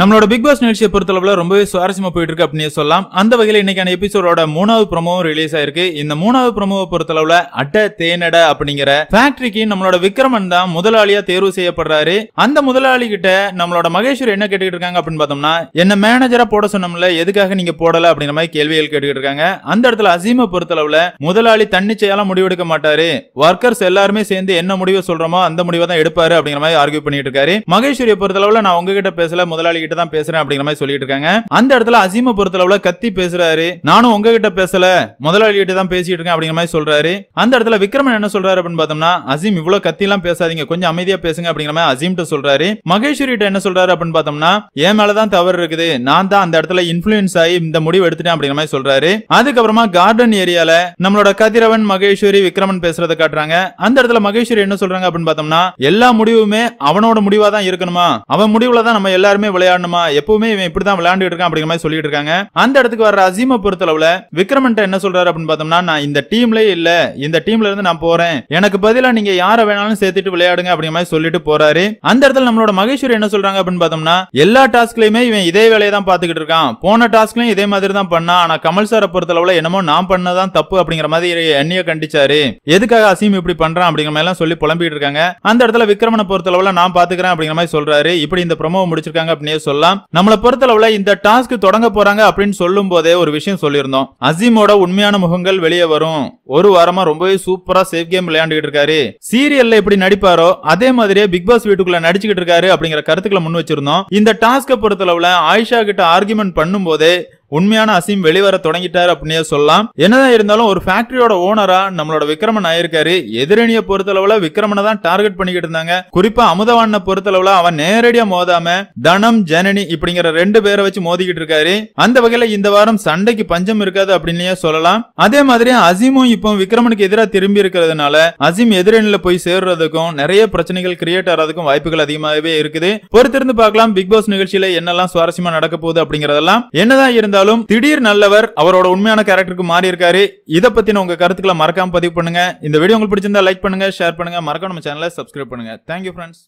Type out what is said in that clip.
நம்மளோட big pass நிகழ்ச்சியை பொறுத்தளவுல ரொம்பவே சுவாரஸ்யமா போயிட்டு இருக்கு அப்படின்னு சொல்லலாம். அந்த வகையில இன்னைக்கான எபிசோடோட மூணாவது ப்ரோமோவும் ரிலீஸ் ஆயிருக்கு. இந்த மூணாவது ப்ரோமோவை பொறுத்தளவுல அட்ட தேனட அப்படிங்கிற ஃபேக்டரிக்கு நம்மளோட விக்ரமன் தான் முதலாளியா தேர்வு செய்யப்படுறாரு. அந்த முதலாளி கிட்ட நம்மளோட மகேஸ்வர் என்ன கேட்டுக்கிட்டு இருக்காங்க அப்படின்னு பார்த்தோம்னா என்ன மேனேஜரா போட சொன்னோம்ல எதுக்காக நீங்க போடல? அப்படிங்கிற மாதிரி கேள்விகள் கேட்டுக்கிட்டு இருக்காங்க. அந்த இடத்துல அசீமை பொறுத்தளவுல முதலாளி தன்னிச்சையால முடிவெடுக்க மாட்டாரு. ஒர்க்கர்ஸ் எல்லாருமே சேர்ந்து என்ன முடிவை சொல்றோமோ அந்த முடிவை தான் எடுப்பாரு அப்படிங்கிற மாதிரி ஆர்கியூ பண்ணிட்டு இருக்காரு. மகேஸ்வரியை பொறுத்தளவுல நான் உங்ககிட்ட பேசல முதலாளி கிட்ட தான் பேசுறேன் அப்படிங்கிற மாதிரி சொல்லிட்டு இருக்காங்க. அந்த இடத்துல அசீமை பொறுத்தளவுல கத்தி பேசுறாரு. நானும் உங்ககிட்ட பேசல. முதலாளி கிட்ட தான் பேசிட்டு இருக்கேன் அப்படிங்கிற மாதிரி சொல்றாரு. அந்த இடத்துல விக்ரமன் என்ன சொல்றாரு அப்படின்னு பார்த்தோம்னா அசீம் இவ்வளவு கத்தி எல்லாம் பேசாதீங்க. கொஞ்சம் அமைதியா பேசுங்க அப்படிங்கிற மாதிரி அசீம் சொல்றாரு. மகேஸ்வரி கிட்ட என்ன சொல்றாரு அப்படின்னு பார்த்தோம்னா என் மேலதான் தவறு இருக்குது. நான் தான் அந்த இடத்துல இன்ஃபுளுன்ஸ் ஆகி இந்த முடிவு எடுத்துட்டேன் அப்படிங்கிற மாதிரி சொல்றாரு. அதுக்கப்புறமா கார்டன் ஏரியால நம்மளோட கதிரவன் மகேஸ்வரி விக்ரமன் பேசுறத காட்டுறாங்க. அந்த இடத்துல மகேஸ்வரி என்ன சொல்றாங்க அப்படின்னு பார்த்தோம்னா எல்லா முடிவுமே அவனோட முடிவா தான் இருக்கணுமா? அவன் முடிவுல தான் நம்ம எல்லாருமே விளையாடணுமா எப்பவுமே இவன் இப்படிதான் விளையாண்டுட்டு இருக்கான் அப்படிங்கிற மாதிரி சொல்லிட்டு இருக்காங்க. அந்த இடத்துக்கு வர அசீமை பொறுத்தளவுல விக்ரமன்ட்ட என்ன சொல்றாரு அப்படின்னு பார்த்தோம்னா நான் இந்த டீம்லயே இல்ல. இந்த டீம்ல இருந்து நான் போறேன். எனக்கு பதிலா நீங்க யார வேணாலும் சேர்த்துட்டு விளையாடுங்க அப்படிங்கிற மாதிரி சொல்லிட்டு போறாரு. அந்த இடத்துல நம்மளோட மகேஸ்வரி என்ன சொல்றாங்க அப்படின்னு பார்த்தோம்னா எல்லா டாஸ்க்லயுமே இவன் இதே வேலையை தான் பாத்துக்கிட்டு இருக்கான். போன டாஸ்க்லயும் இதே மாதிரி தான் பண்ணா ஆனா கமல் சாரை பொறுத்தளவுல என்னமோ நான் பண்ணதான் தப்பு அப்படிங்கிற மாதிரி எண்ணிய கண்டிச்சாரு. எதுக்காக அசீம் இப்படி பண்றான் அப்படிங்கிற மாதிரி எல்லாம் சொல்லி புலம்பிட்டு இருக்காங்க. அந்த இடத்துல விக்ரமனை பொறுத்தளவுல நான் பாத்துக்கிறேன் அப்படிங்கிற மாதிரி சொல்றாரு. இப்படி இந்த ப்ரொமோ முடிச்சிருக்காங்க அப்படின்னு சொல்லலாம். நம்மளை பொறுத்தளவுல இந்த டாஸ்க் தொடங்க போறாங்க அப்படின்னு சொல்லும் போதே ஒரு விஷயம் சொல்லியிருந்தோம். அசீமோட உண்மையான முகங்கள் வெளியே வரும். ஒரு வாரமா ரொம்பவே சூப்பரா சேஃப் கேம் விளையாண்டுகிட்டு இருக்காரு. சீரியல்ல எப்படி நடிப்பாரோ அதே மாதிரியே பிக் பாஸ் வீட்டுக்குள்ள நடிச்சுக்கிட்டு இருக்காரு அப்படிங்கிற கருத்துக்களை முன் வச்சிருந்தோம். இந்த டாஸ்கை பொறுத்தளவுல ஆயிஷா கிட்ட ஆர்குமெண்ட் பண்ணும்போதே உண்மையான அசீம் வெளிவர தொடங்கிட்டாரு அப்படின்னே சொல்லலாம். என்னதான் இருந்தாலும் ஒரு ஃபேக்டரியோட ஓனரா நம்மளோட விக்ரமன் ஆயிருக்காரு. எதிரணிய பொறுத்தளவுல விக்ரமனை தான் டார்கெட் பண்ணிக்கிட்டு இருந்தாங்க. குறிப்பா அமுதவான பொறுத்தளவுல அவன் நேரடியா மோதாம தனம் ஜனனி இப்படிங்கிற ரெண்டு பேரை வச்சு மோதிக்கிட்டு இருக்காரு. அந்த வகையில இந்த வாரம் சண்டைக்கு பஞ்சம் இருக்காது அப்படின்னே சொல்லலாம். அதே மாதிரி அசீமும் இப்போ விக்ரமனுக்கு எதிராக திரும்பி இருக்கிறதுனால அசீம் எதிரணியில போய் சேர்றதுக்கும் நிறைய பிரச்சனைகள் கிரியேட் ஆகிறதுக்கும் வாய்ப்புகள் அதிகமாகவே இருக்குது. பொறுத்திருந்து பார்க்கலாம். பிக் பாஸ் நிகழ்ச்சியில என்னெல்லாம் சுவாரஸ்யமா நடக்க போகுது அப்படிங்கறதெல்லாம். என்னதான் இருந்தாலும் இருந்தாலும் திடீர் நல்லவர் அவரோட உண்மையான கேரக்டருக்கு மாறி இருக்காரு இத பத்தின உங்க கருத்துக்களை மறக்காம பதிவு பண்ணுங்க. இந்த வீடியோ உங்களுக்கு பிடிச்சிருந்தா லைக் பண்ணுங்க ஷேர் பண்ணுங்க. மறக்காம நம்ம சேனலை சப்ஸ்கிரைப் பண்ணுங்க. Thank you friends